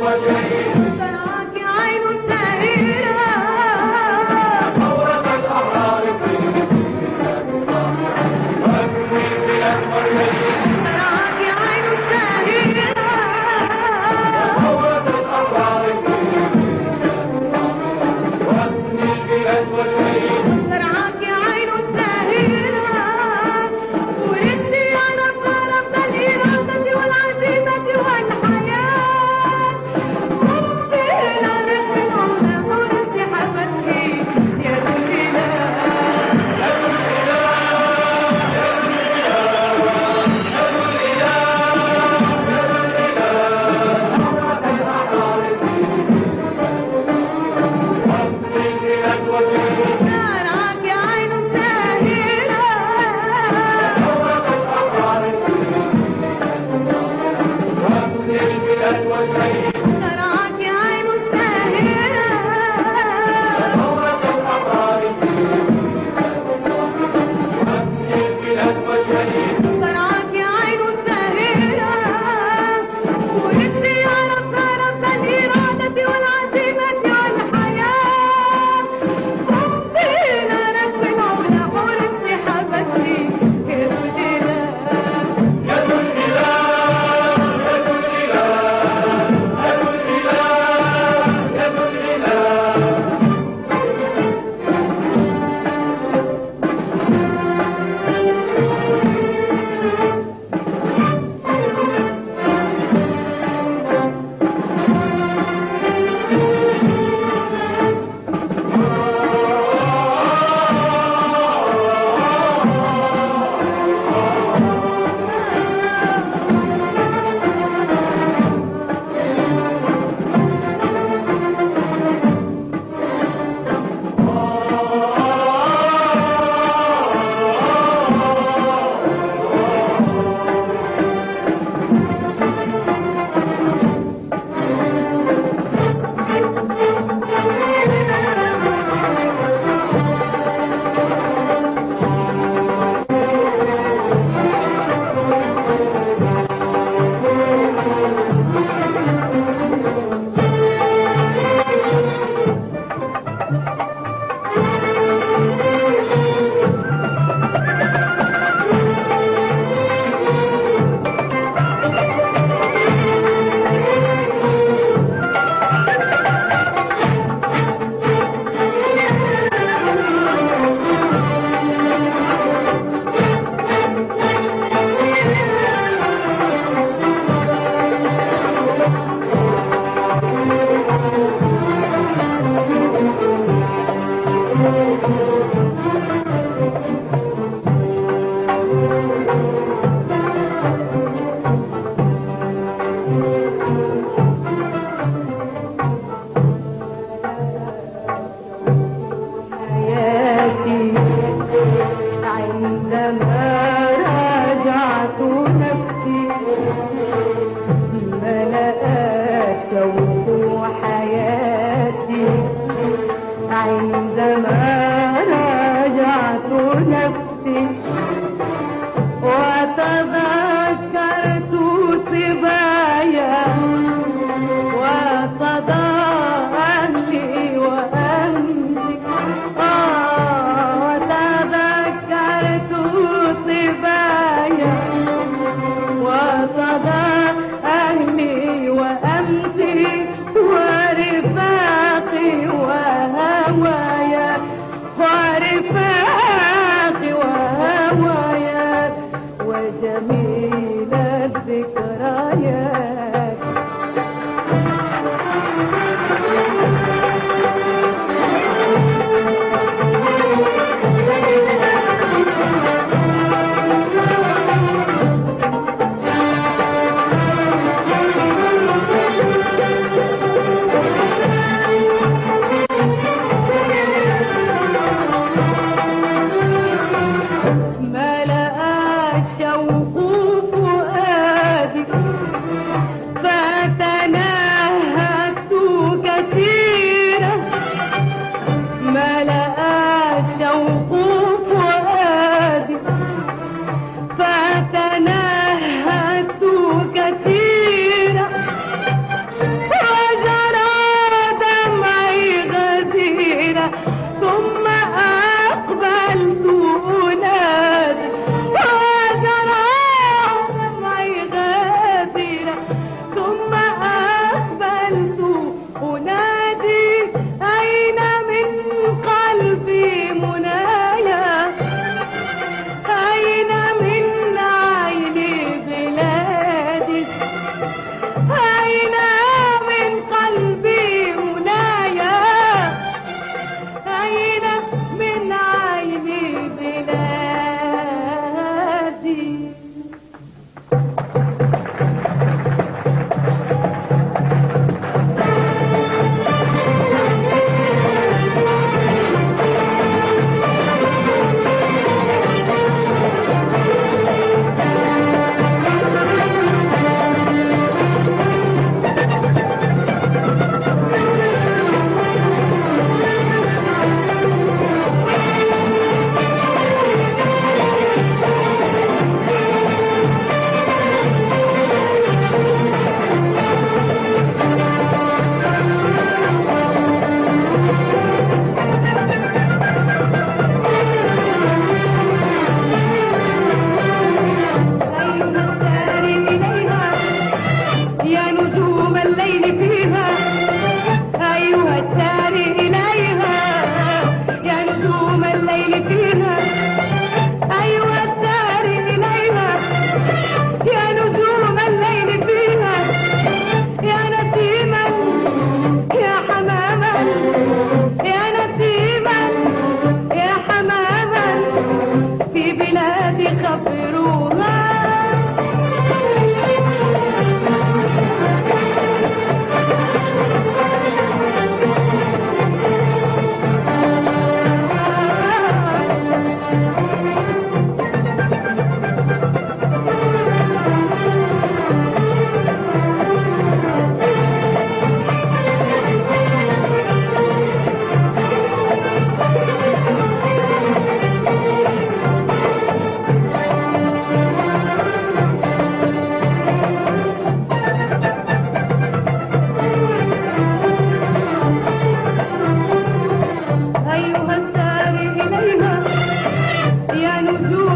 what you.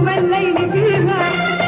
Come and lay me to her.